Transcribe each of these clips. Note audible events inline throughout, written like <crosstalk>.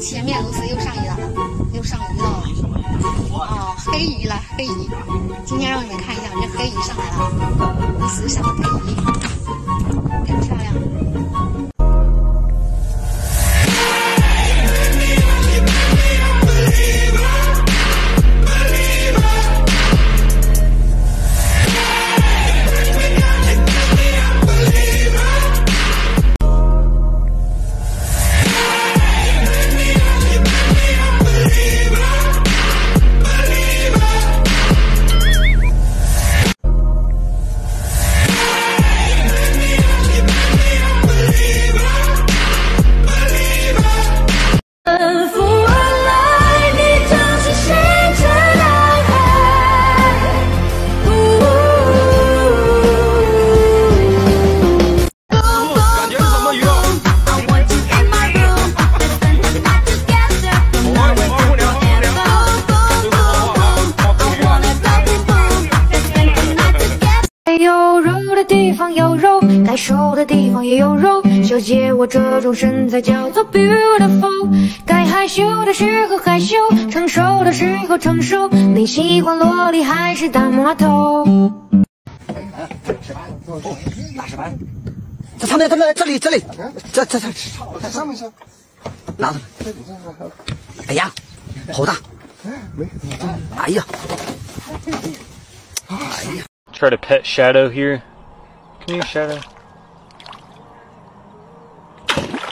前面螺丝又上鱼了，又上鱼了。哦，黑鱼了，黑鱼。今天让你们看一下，这黑鱼上来了，死小黑鱼，有肉的地方有肉，该瘦的地方也有肉。小姐，我这种身材叫做 beautiful。该害羞的时候害羞，成熟的时候成熟。你喜欢萝莉还是大魔头？大石板，这上面，这边，这里，这里，这这这，在上面去，拿着。哎呀，好大！哎呀，try to pet Shadow here. Come here, Shadow.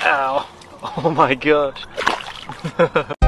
Ow. <laughs> Oh my gosh. <laughs>